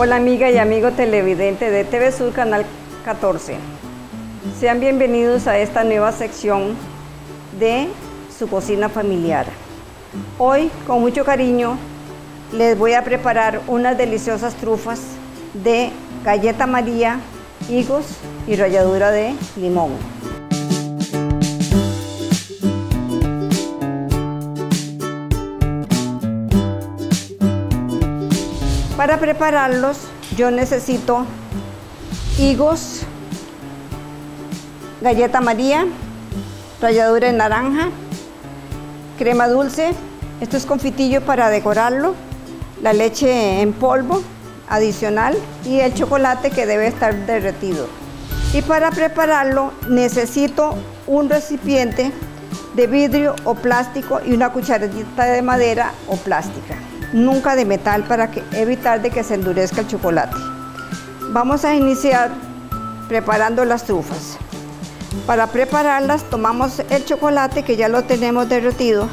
Hola amiga y amigo televidente de TV Sur Canal 14. Sean bienvenidos a esta nueva sección de su cocina familiar. Hoy, con mucho cariño, les voy a preparar unas deliciosas trufas de galleta maría, higos y ralladura de limón. Para prepararlos yo necesito higos, galleta maría, ralladura de naranja, crema dulce, esto es confitillo para decorarlo, la leche en polvo adicional y el chocolate que debe estar derretido. Y para prepararlo necesito un recipiente de vidrio o plástico y una cucharadita de madera o plástica nunca de metal para evitar de que se endurezca el chocolate. Vamos a iniciar preparando las trufas. Para prepararlas tomamos el chocolate que ya lo tenemos derretido.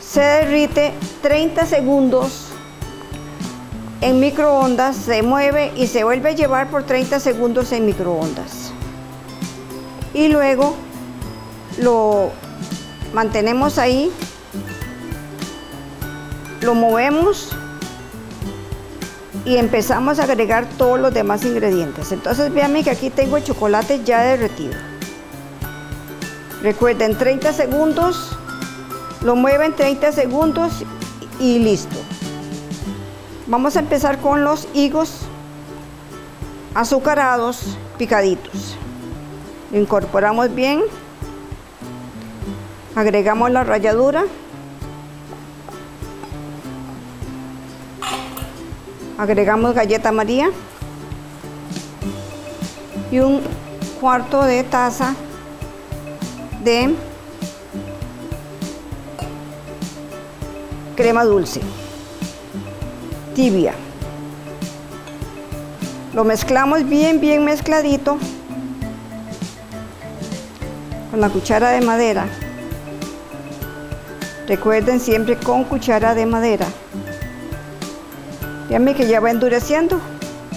Se derrite 30 segundos en microondas, se mueve y se vuelve a llevar por 30 segundos en microondas. Y luego lo mantenemos ahí lo movemos y empezamos a agregar todos los demás ingredientes. Entonces véanme que aquí tengo el chocolate ya derretido. Recuerden 30 segundos, lo mueven 30 segundos y listo. Vamos a empezar con los higos azucarados picaditos. Lo incorporamos bien. Agregamos la ralladura. Agregamos galleta maría y un cuarto de taza de crema dulce tibia. Lo mezclamos bien bien mezcladito con la cuchara de madera. Recuerden siempre con cuchara de madera Fíjame que ya va endureciendo,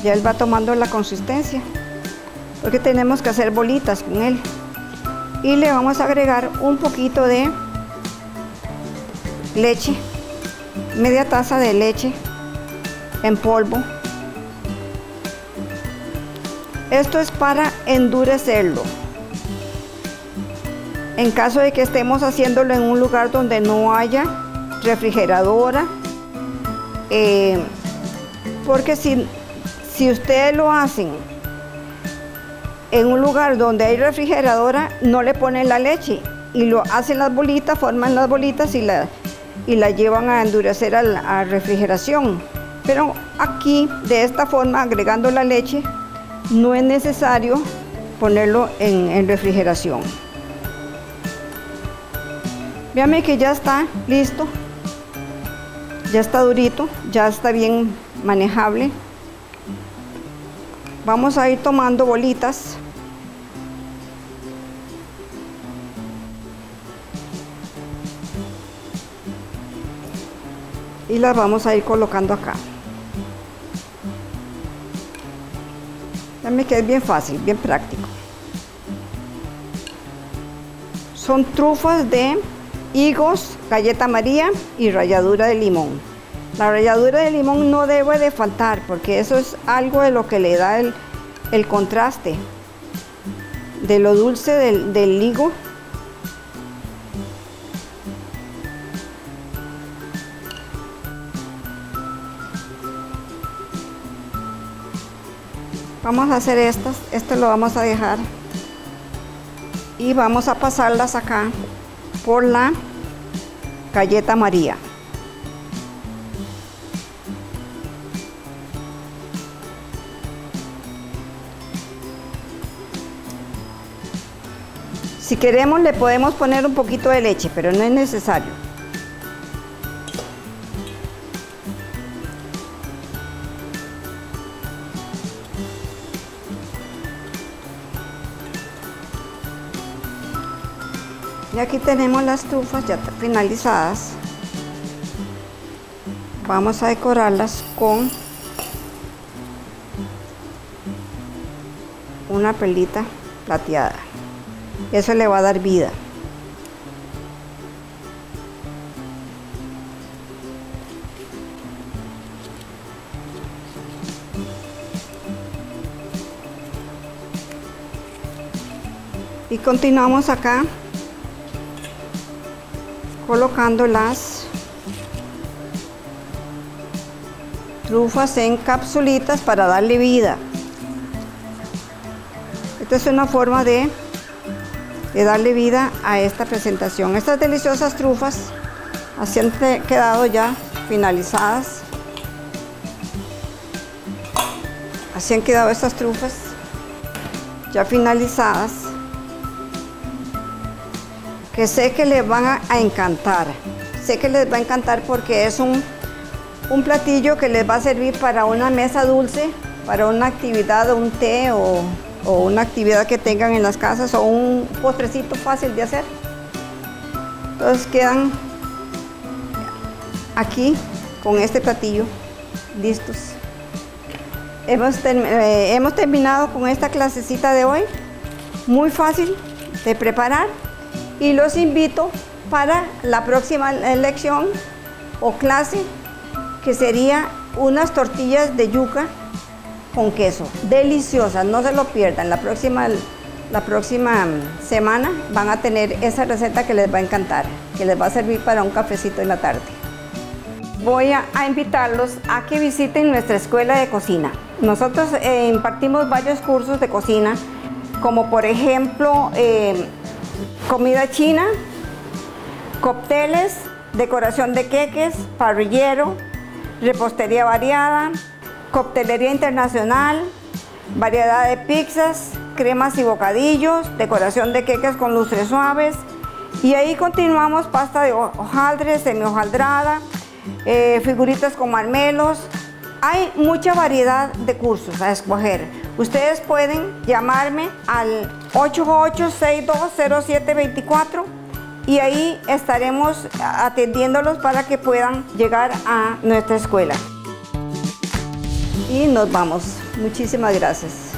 ya él va tomando la consistencia, porque tenemos que hacer bolitas con él. Y le vamos a agregar un poquito de leche, media taza de leche en polvo. Esto es para endurecerlo. En caso de que estemos haciéndolo en un lugar donde no haya refrigeradora, eh, porque si, si ustedes lo hacen en un lugar donde hay refrigeradora, no le ponen la leche y lo hacen las bolitas, forman las bolitas y la, y la llevan a endurecer a la refrigeración. Pero aquí, de esta forma, agregando la leche, no es necesario ponerlo en, refrigeración. Véanme que ya está listo, ya está durito, ya está bien manejable. Vamos a ir tomando bolitas. Y las vamos a ir colocando acá. me que es bien fácil, bien práctico. Son trufas de higos, galleta maría y ralladura de limón. La ralladura de limón no debe de faltar porque eso es algo de lo que le da el, contraste de lo dulce del, del vamos a hacer estas esto lo vamos a dejar. Y vamos a pasarlas acá por la galleta maría Si queremos le podemos poner un poquito de leche, pero no es necesario. Y aquí tenemos las trufas ya finalizadas. Vamos a decorarlas con una pelita plateada. Eso le va a dar vida. Y continuamos acá colocando las trufas en capsulitas para darle vida. Esta es una forma de, de darle vida a esta presentación. Estas deliciosas trufas así han quedado ya finalizadas. Así han quedado estas trufas ya finalizadas que sé que les van a, encantar. Sé que les va a encantar porque es un, un platillo que les va a servir para una mesa dulce, para una actividad, un té o, o una actividad que tengan en las casas o un postrecito fácil de hacer. Entonces quedan aquí con este platillo listos. Hemos, eh, hemos terminado con esta clasecita de hoy. Muy fácil de preparar y los invito para la próxima lección o clase que sería unas tortillas de yuca con queso, deliciosas, no se lo pierdan, la próxima, la próxima semana van a tener esa receta que les va a encantar, que les va a servir para un cafecito en la tarde. Voy a, invitarlos a que visiten nuestra escuela de cocina. Nosotros eh, impartimos varios cursos de cocina, como por ejemplo eh, comida china, cócteles, decoración de queques, parrillero, repostería variada, coctelería internacional, variedad de pizzas, cremas y bocadillos, decoración de queques con lustres suaves. Y ahí continuamos pasta de hojaldre, semi-hojaldrada, eh, figuritas con marmelos. Hay mucha variedad de cursos a escoger. Ustedes pueden llamarme al 88620724 y ahí estaremos atendiéndolos para que puedan llegar a nuestra escuela. Y nos vamos. Muchísimas gracias.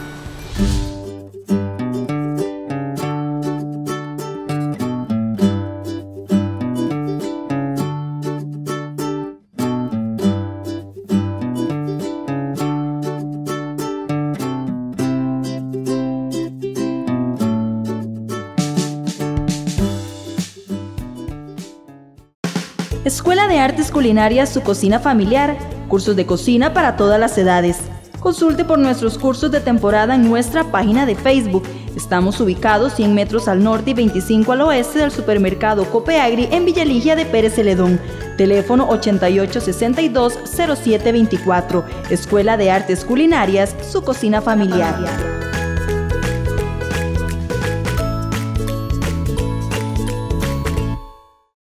Escuela de Artes Culinarias Su Cocina Familiar, cursos de cocina para todas las edades. Consulte por nuestros cursos de temporada en nuestra página de Facebook. Estamos ubicados 100 metros al norte y 25 al oeste del supermercado Copeagri en Villaligia de Pérez Celedón. Teléfono 8862-0724. Escuela de Artes Culinarias, su cocina familiar.